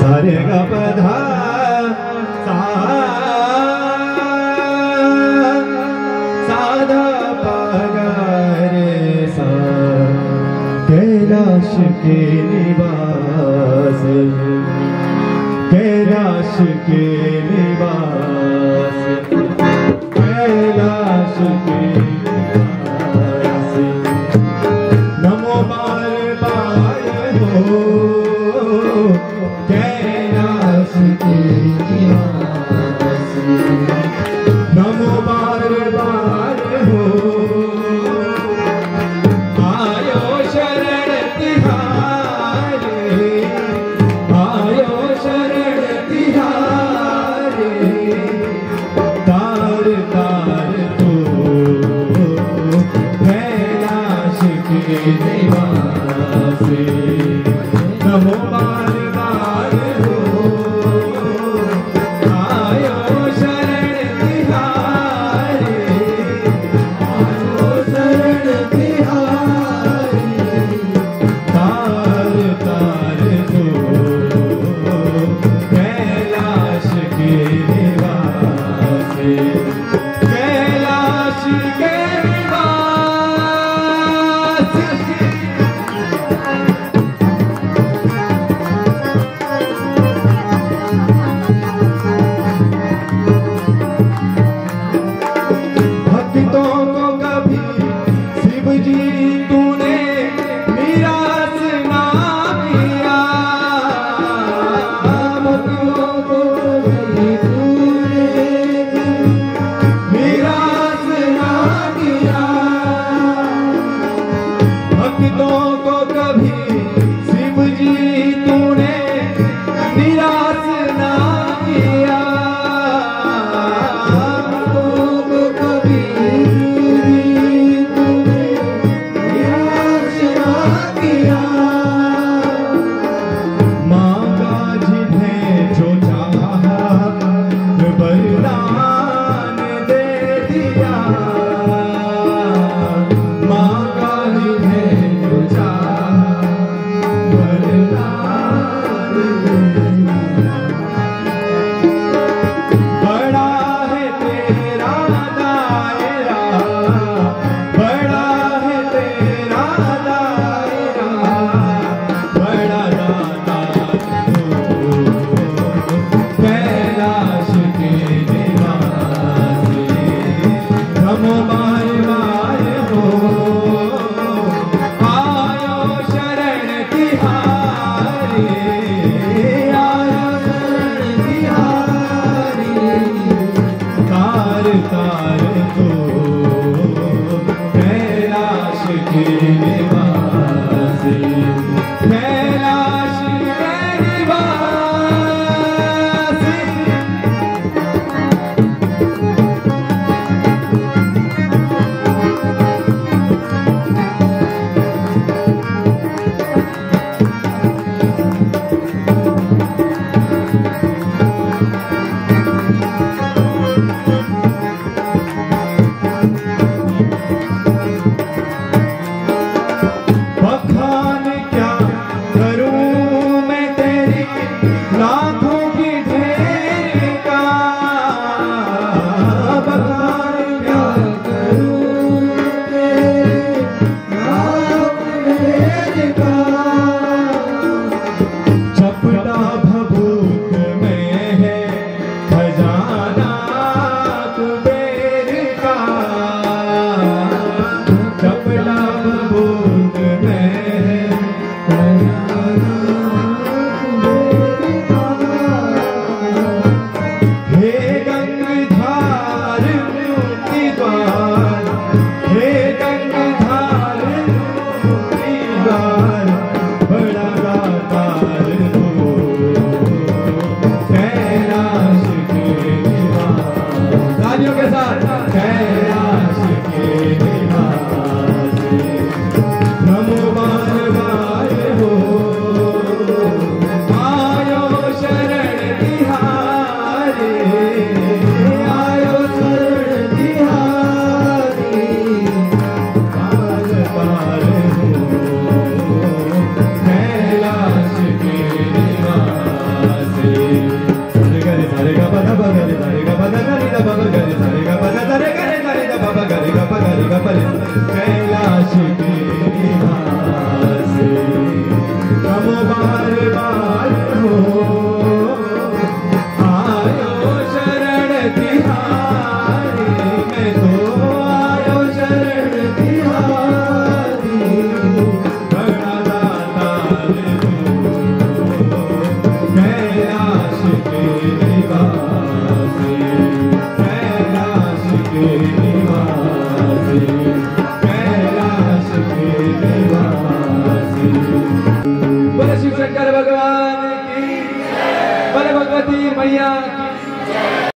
सारे गधा साधा पगरे सा कैलाश के निवास कैलाश के निवास कैलाश के Thank you.